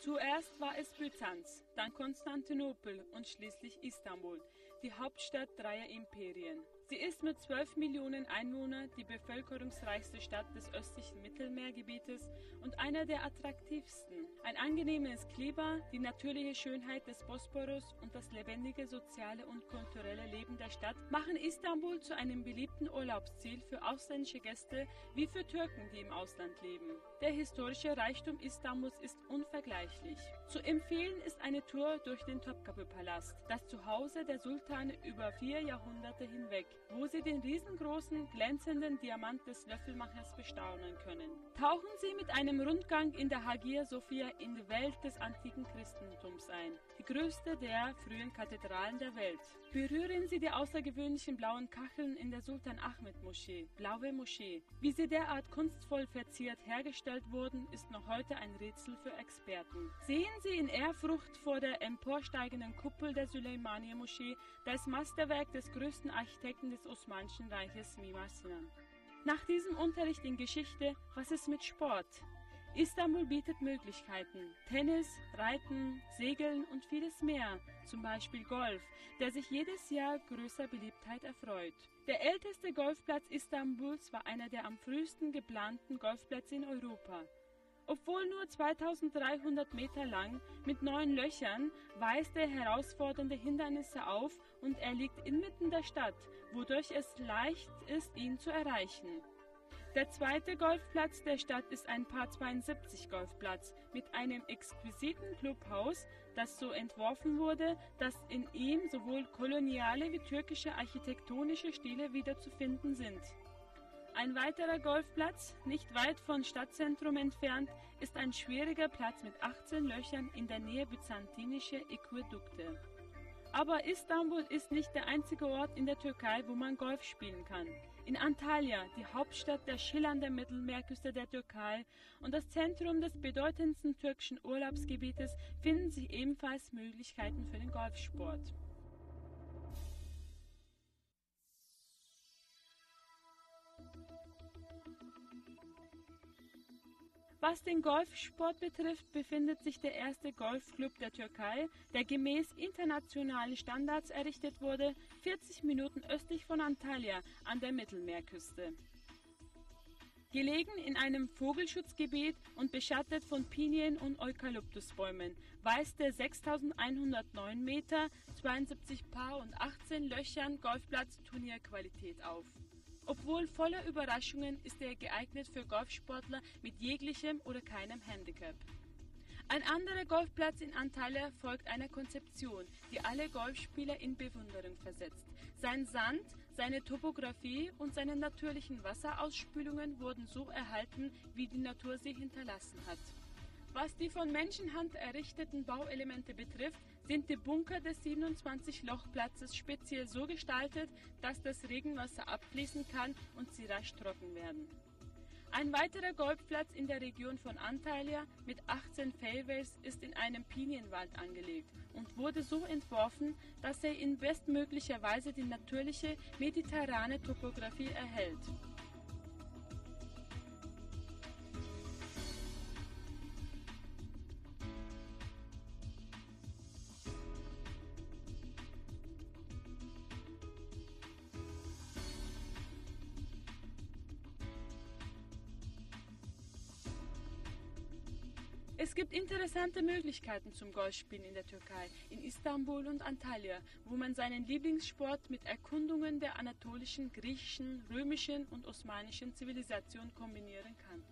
Zuerst war es Byzanz, dann Konstantinopel und schließlich Istanbul, die Hauptstadt dreier Imperien. Sie ist mit 12 Millionen Einwohnern die bevölkerungsreichste Stadt des östlichen Mittelmeergebietes und einer der attraktivsten. Ein angenehmes Klima, die natürliche Schönheit des Bosporus und das lebendige soziale und kulturelle Leben der Stadt machen Istanbul zu einem beliebten Urlaubsziel für ausländische Gäste wie für Türken, die im Ausland leben. Der historische Reichtum Istanbuls ist unvergleichlich. Zu empfehlen ist eine Tour durch den Topkapı-Palast, das Zuhause der Sultane über vier Jahrhunderte hinweg wo Sie den riesengroßen, glänzenden Diamant des Löffelmachers bestaunen können. Tauchen Sie mit einem Rundgang in der Hagia Sophia in die Welt des antiken Christentums ein, die größte der frühen Kathedralen der Welt. Berühren Sie die außergewöhnlichen blauen Kacheln in der Sultan Ahmed Moschee, Blaue Moschee. Wie sie derart kunstvoll verziert hergestellt wurden, ist noch heute ein Rätsel für Experten. Sehen Sie in Ehrfurcht vor der emporsteigenden Kuppel der Süleymaniye Moschee das Meisterwerk des größten Architekten des Osmanischen Reiches Mimar Sinan. Nach diesem Unterricht in Geschichte, was ist mit Sport? Istanbul bietet Möglichkeiten. Tennis, Reiten, Segeln und vieles mehr, zum Beispiel Golf, der sich jedes Jahr größer Beliebtheit erfreut. Der älteste Golfplatz Istanbuls war einer der am frühesten geplanten Golfplätze in Europa. Obwohl nur 2300 Meter lang mit neun Löchern, weist er herausfordernde Hindernisse auf und er liegt inmitten der Stadt, wodurch es leicht ist, ihn zu erreichen. Der zweite Golfplatz der Stadt ist ein Paar 72 Golfplatz mit einem exquisiten Clubhaus, das so entworfen wurde, dass in ihm sowohl koloniale wie türkische architektonische Stile wiederzufinden sind. Ein weiterer Golfplatz, nicht weit von Stadtzentrum entfernt, ist ein schwieriger Platz mit 18 Löchern in der Nähe byzantinischer Aquädukte. Aber Istanbul ist nicht der einzige Ort in der Türkei, wo man Golf spielen kann. In Antalya, die Hauptstadt der schillernden Mittelmeerküste der Türkei und das Zentrum des bedeutendsten türkischen Urlaubsgebietes, finden sich ebenfalls Möglichkeiten für den Golfsport. Was den Golfsport betrifft, befindet sich der erste Golfclub der Türkei, der gemäß internationalen Standards errichtet wurde, 40 Minuten östlich von Antalya an der Mittelmeerküste. Gelegen in einem Vogelschutzgebiet und beschattet von Pinien- und Eukalyptusbäumen, weist der 6109 Meter, 72 Paar und 18 Löchern Golfplatz Turnierqualität auf. Obwohl voller Überraschungen ist er geeignet für Golfsportler mit jeglichem oder keinem Handicap. Ein anderer Golfplatz in Antalya folgt einer Konzeption, die alle Golfspieler in Bewunderung versetzt. Sein Sand, seine Topographie und seine natürlichen Wasserausspülungen wurden so erhalten, wie die Natur sie hinterlassen hat. Was die von Menschenhand errichteten Bauelemente betrifft, sind die Bunker des 27-Loch-Platzes speziell so gestaltet, dass das Regenwasser abfließen kann und sie rasch trocken werden. Ein weiterer Golfplatz in der Region von Antalya mit 18 Fairways ist in einem Pinienwald angelegt und wurde so entworfen, dass er in bestmöglicher Weise die natürliche mediterrane Topographie erhält. Es gibt interessante Möglichkeiten zum Golfspielen in der Türkei, in Istanbul und Antalya, wo man seinen Lieblingssport mit Erkundungen der anatolischen, griechischen, römischen und osmanischen Zivilisation kombinieren kann.